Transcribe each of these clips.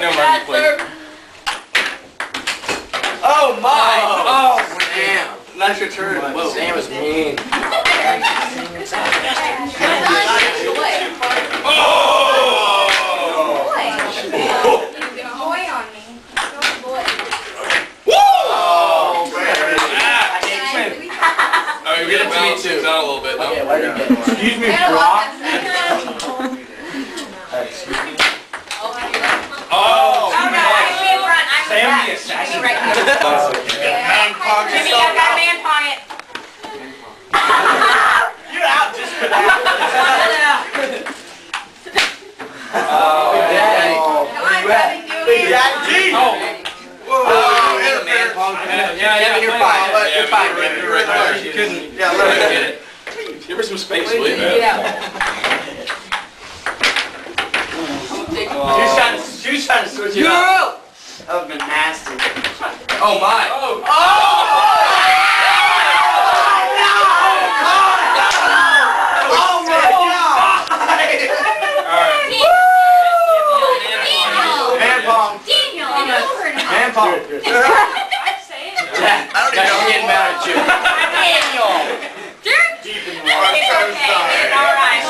never Bad mind. serve. Oh my! Oh, damn. Nice return. Whoa, Sam was mean. Oh boy on me. Boy. Oh, Alright, we gotta Me balance too. things out a little bit. Okay, now. why did you get one? Excuse me, I Brock. don't Oh! Sam the assassin. Man pong Jimmy, yourself I've got out. a man pong it. You're out just for that. Oh, Come on, Kevin, do Big it. Daddy G. Oh! Oh, Here's a man. Yeah, yeah, Kevin, oh, you're fine. it. But You're fine. you're right, you're right there. You couldn't. Yeah, I let get it. it. Give her some space, will you, yeah. She was trying to, she trying to switch it up. That would've been nasty. Oh, my. Oh! Oh! oh my god! Man pong. Daniel, I'm over now. Man pong. I'd say it. Yeah, I don't Guys, I'm getting mad at you. Daniel. Dude, Deep in the it's water. okay. It's all right.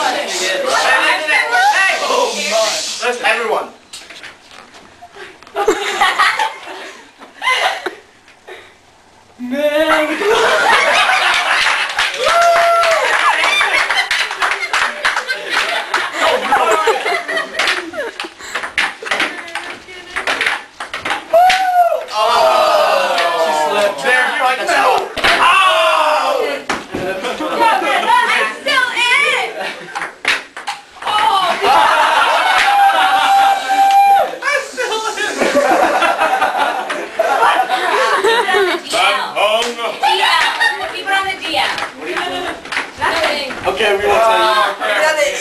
Listen, everyone. She slipped. There, you're like, no! I'm still in. Oh, I'm hung. DL. Keep it on the DL. Nothing. Okay, we want to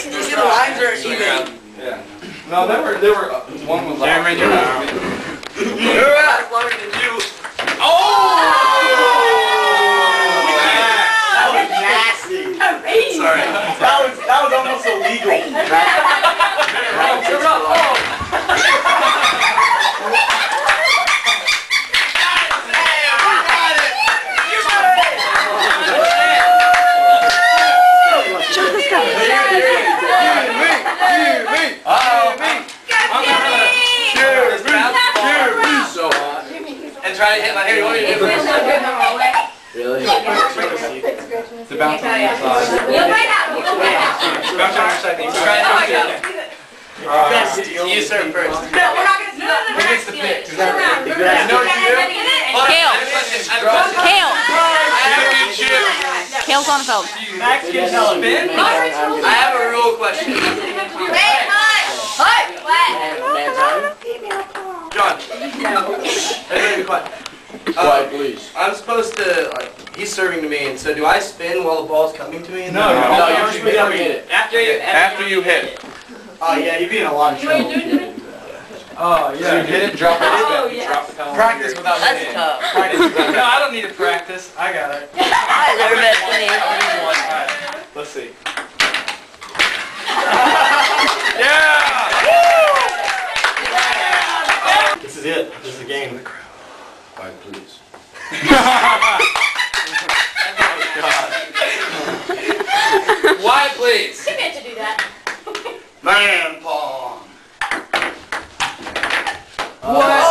You see the lines are even. Yeah. No, there were, there were, uh, one was like. Cameron, you're out. You're out. Longer than you. That was nasty. Sorry. That was, that was almost illegal. So hot. And try to hit my hair. You want me to do it? Really? The bounce on the side. You'll find out. You'll find out. Bounce on your side. Try to Oh, hit yeah. Best You serve first. No, we're not gonna do that. Who gets the pick? Turn around. You know you do? Hold on, Kale. I have a question. I have a question. Kale. Kale Sonnenfeld. Max can tell a spin. I have a rule question. Wait, hut. Hut. What? John. Everybody be quiet. Uh, Quiet, please. I'm supposed to, like, he's serving to me, and so do I spin while the ball's coming to me? No, No, no, you you're just supposed to hit hit it. After you, After you hit. Oh yeah, you'd be in a lot of trouble. Oh, yeah. So you hit it, drop it, Oh, spin. yes. Drop the pellet. Practice without That's winning. tough. Practice without No, I don't need to practice. I got it. Hi there, Bethany. Alright, let's see. Yeah! This is it. This is the game. Quiet, please. Why, please? You meant to do that. Man pong. What?